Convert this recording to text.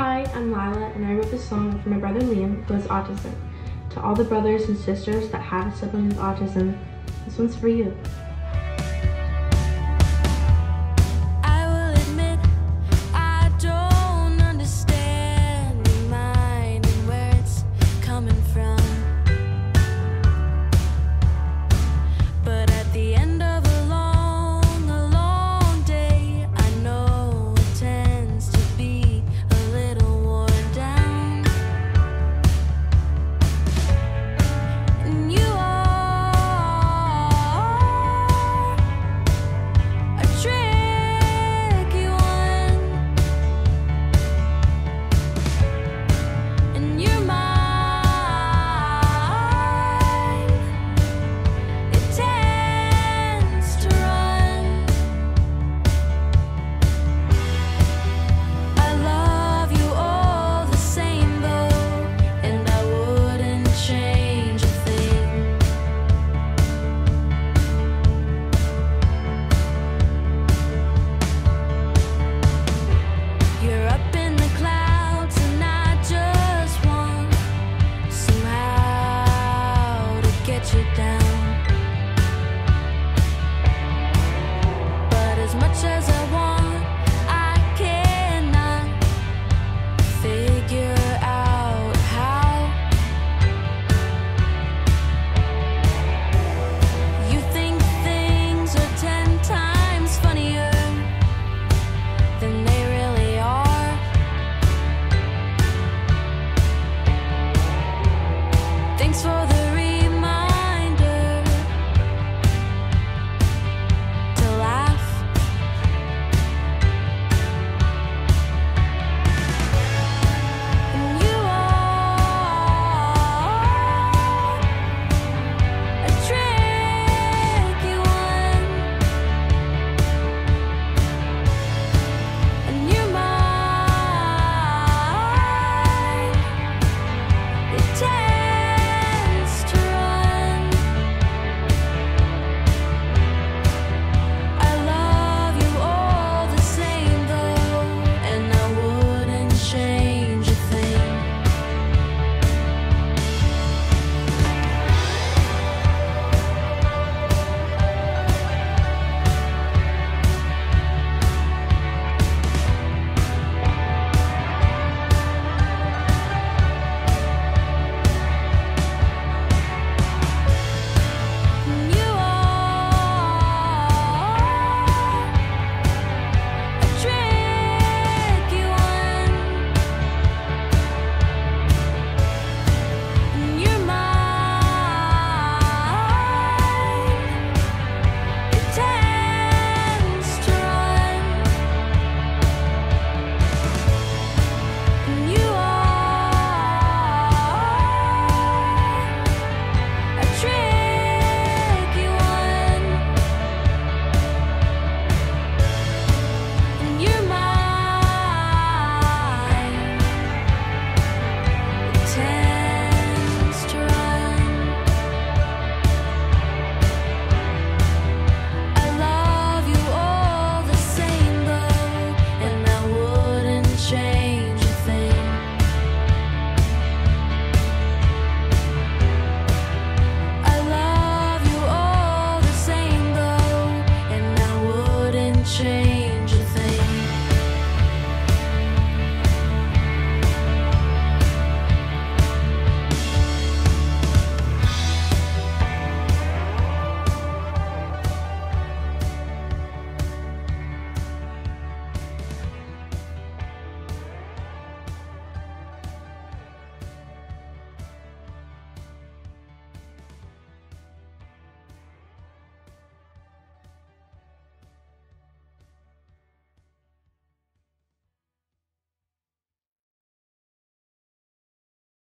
Hi, I'm Lilah, and I wrote this song for my brother Liam, who has autism. To all the brothers and sisters that have a sibling with autism, this one's for you. much as